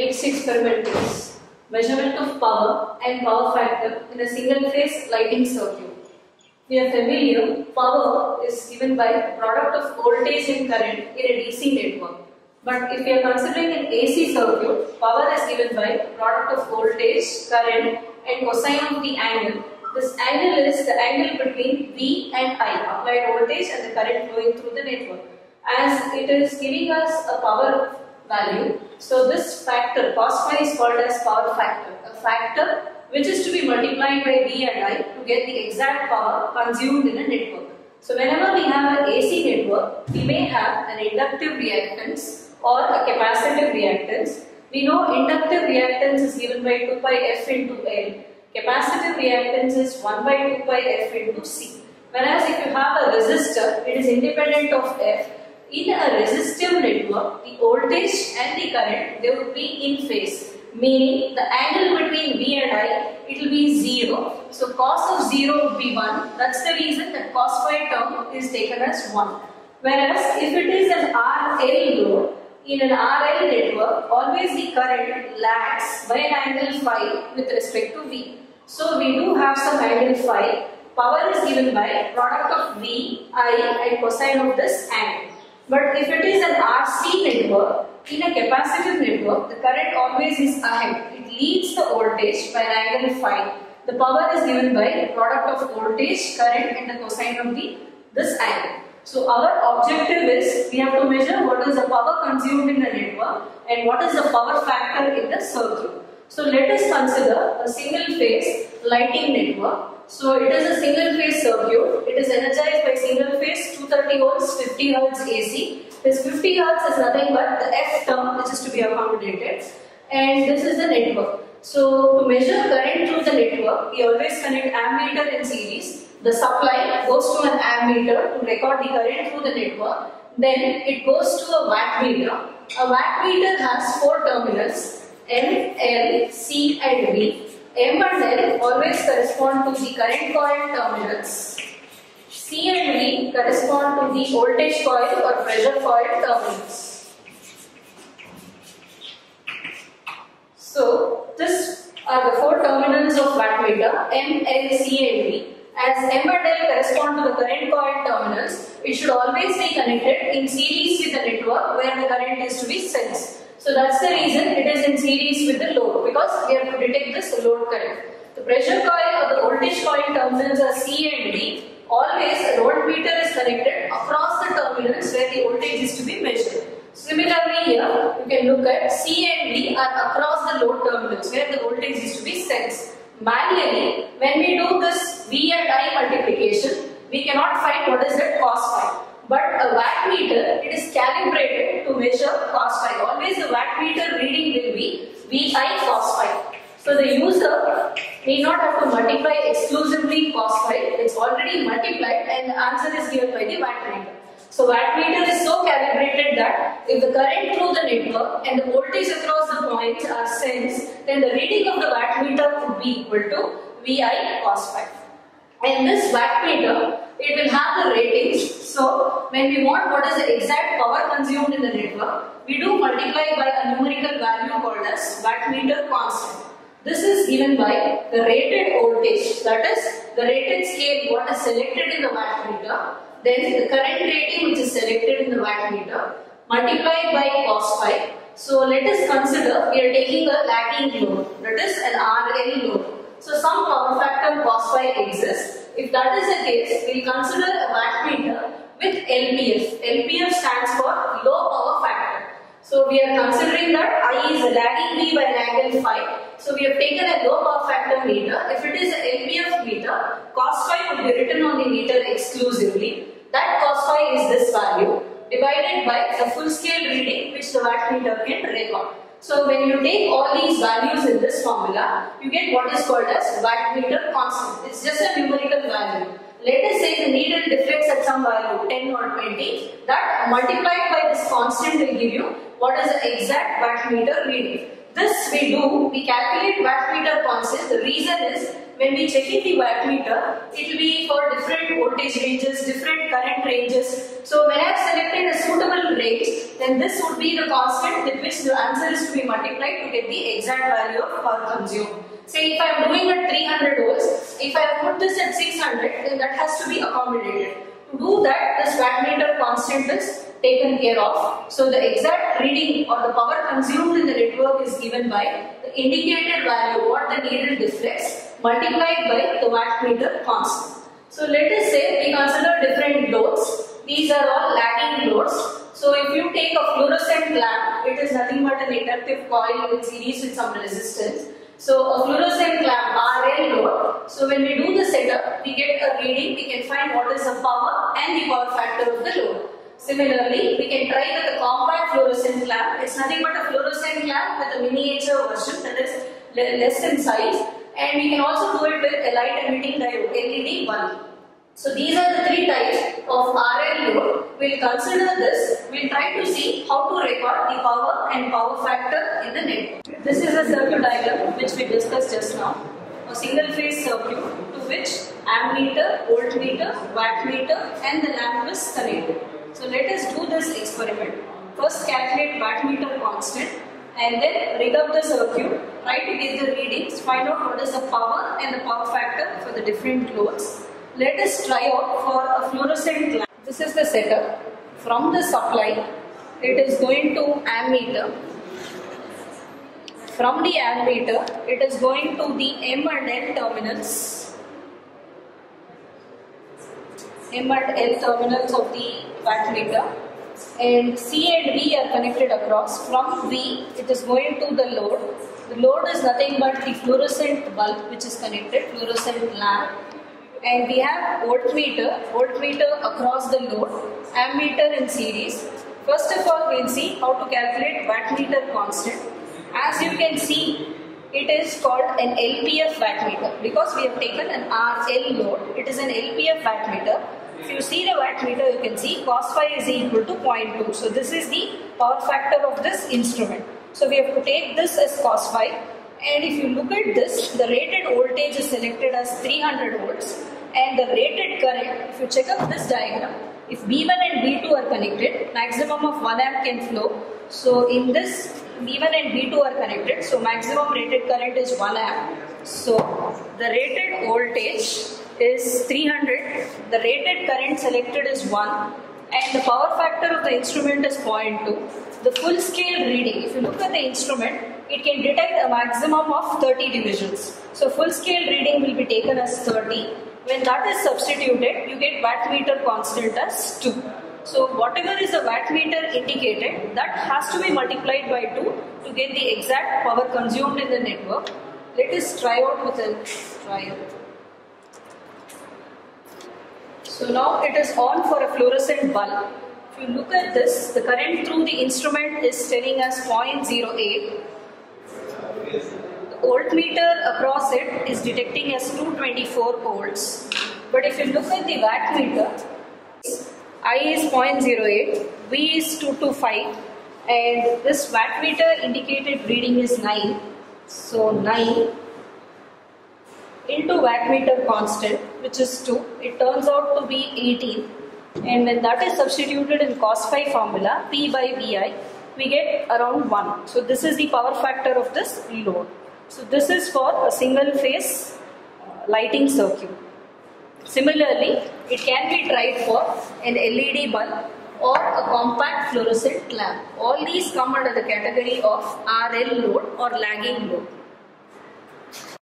Next experiment is measurement of power and power factor in a single phase lighting circuit. We are familiar, power is given by product of voltage and current in a DC network. But if we are considering an AC circuit, power is given by product of voltage, current and cosine of the angle. This angle is the angle between V and I, applied voltage and the current flowing through the network. As it is giving us a power value, so this factor cos phi is called as power factor. A factor which is to be multiplied by V and I to get the exact power consumed in a network. So whenever we have an AC network, we may have an inductive reactance or a capacitive reactance. We know inductive reactance is given by 2 pi f into L. Capacitive reactance is 1 by 2 pi f into C. Whereas if you have a resistor, it is independent of F. In a resistive network, the voltage and the current, they would be in phase meaning the angle between V and I, it will be 0. So cos of 0 would be 1. That's the reason that cos phi term is taken as 1. Whereas if it is an RL load, in an RL network, always the current lags by an angle phi with respect to V. So we do have some angle phi. Power is given by product of V, I and cosine of this angle. But if it is an RC network, in a capacitive network, the current always is ahead. It leads the voltage by an angle phi. The power is given by the product of voltage, current and the cosine of the this angle. So our objective is we have to measure what is the power consumed in the network and what is the power factor in the circuit. So let us consider a single phase lighting network. So it is a single phase circuit. It is energized by single phase 230 volts 50 hertz AC. This 50 hertz is nothing but the F term which is to be accommodated and this is the network. So to measure current through the network, we always connect ammeter in series. The supply goes to an ammeter to record the current through the network. Then it goes to a wattmeter. A wattmeter has four terminals M, L, C and V. M and L always correspond to the current coil terminals. C and V correspond to the voltage coil or pressure coil terminals. So, this are the four terminals of wattmeter M, L, C and V. As M and L correspond to the current coil terminals, it should always be connected in series with the network where the current is to be sensed. So that's the reason it is in series with the load because we have to detect this load current. The pressure coil or the voltage coil terminals are C and V. Always a voltmeter is connected across the terminals where the voltage is to be measured. Similarly here, you can look at C and V are across the load terminals where the voltage is to be sensed. Manually, when we do this V and I multiplication, we cannot find what is the cos phi. But a wattmeter, it is calibrated to measure cos phi. Always the wattmeter reading will be VI cos phi. So the user need not have to multiply exclusively cos phi. It's already multiplied and the answer is given by the wattmeter. So wattmeter is so calibrated that if the current through the network and the voltage across the points are sensed, then the reading of the wattmeter would be equal to VI cos phi. And this wattmeter, it will have the ratings. So when we want what is the exact power consumed in the network, we do multiply by a numerical value called as wattmeter constant. This is given by the rated voltage, that is the rated scale what is selected in the wattmeter, then the current rating which is selected in the wattmeter, multiplied by cos phi. So let us consider we are taking a lagging load, that is an RL load. So some power factor cos phi exists. If that is the case, we will consider a wattmeter with LPF. LPF stands for low power factor. So we are considering that I is lagging V by an angle phi. So we have taken a low power factor meter. If it is an LPF meter, cos phi would be written on the meter exclusively. That cos phi is this value divided by the full scale reading which the wattmeter can record. So when you take all these values in this formula, you get what is called as wattmeter constant. It's just a numerical value. Let us say the needle deflects at some value 10 or 20. That multiplied by this constant will give you what is the exact wattmeter reading. This we do, we calculate wattmeter constant. The reason is when we check in the wattmeter, it will be for different voltage ranges, different current ranges. So when I have selected a suitable range, then this would be the constant with which the answer is to be multiplied to get the exact value of power consumed. Say if I am doing at 300 volts, if I put this at 600, then that has to be accommodated. To do that, this wattmeter constant is taken care of. So the exact reading or the power consumed in the network is given by the indicated value, what the needle deflects, multiplied by the wattmeter constant. So let us say we consider different loads. These are all lagging loads. So if you take a fluorescent lamp, it is nothing but an inductive coil in series with some resistance. So a fluorescent lamp RL load. So when we do the setup, we get a reading, we can find what is the power and the power factor of the load. Similarly, we can try with a compact fluorescent lamp. It's nothing but a fluorescent lamp with a miniature version that is less in size. And we can also do it with a light emitting diode, LED 1. So these are the three types of RL load. We'll consider this. We'll try to see how to record the power and power factor in the network. This is a circuit diagram which we discussed just now. A single phase circuit to which ammeter, voltmeter, wattmeter and the lamp is connected. So let us do this experiment. First calculate wattmeter constant and then rig up the circuit, try to get the readings, find out what is the power and the power factor for the different loads. Let us try out for a fluorescent lamp. This is the setup. From the supply, it is going to ammeter. From the ammeter, it is going to the M and L terminals. M and L terminals of the wattmeter and C and V are connected across. From V, it is going to the load. The load is nothing but the fluorescent bulb which is connected, fluorescent lamp. And we have voltmeter, voltmeter across the load, ammeter in series. First of all, we'll see how to calculate wattmeter constant. As you can see, it is called an LPF wattmeter because we have taken an RL load. It is an LPF wattmeter if you see the wattmeter, you can see cos phi is equal to 0.2. So this is the power factor of this instrument. So we have to take this as cos phi. And if you look at this, the rated voltage is selected as 300 volts. And the rated current, if you check up this diagram, if B1 and B2 are connected, maximum of 1 amp can flow. So in this, B1 and B2 are connected. So maximum rated current is 1 amp. So the rated voltage is 300, the rated current selected is 1 and the power factor of the instrument is 0.2. The full scale reading, if you look at the instrument, it can detect a maximum of 30 divisions. So full scale reading will be taken as 30. When that is substituted, you get wattmeter constant as 2. So whatever is the wattmeter indicated, that has to be multiplied by 2 to get the exact power consumed in the network. Let us try out with a trial. So now it is on for a fluorescent bulb. If you look at this, the current through the instrument is telling us 0.08. The voltmeter across it is detecting as 224 volts. But if you look at the wattmeter, I is 0.08, V is 225 and this wattmeter indicated reading is 9. So 9 into wattmeter constant which is 2 it turns out to be 18 and when that is substituted in cos phi formula P by VI we get around 1 so this is the power factor of this load. So this is for a single phase uh, lighting circuit. Similarly it can be tried for an LED bulb or a compact fluorescent lamp. All these come under the category of RL load or lagging load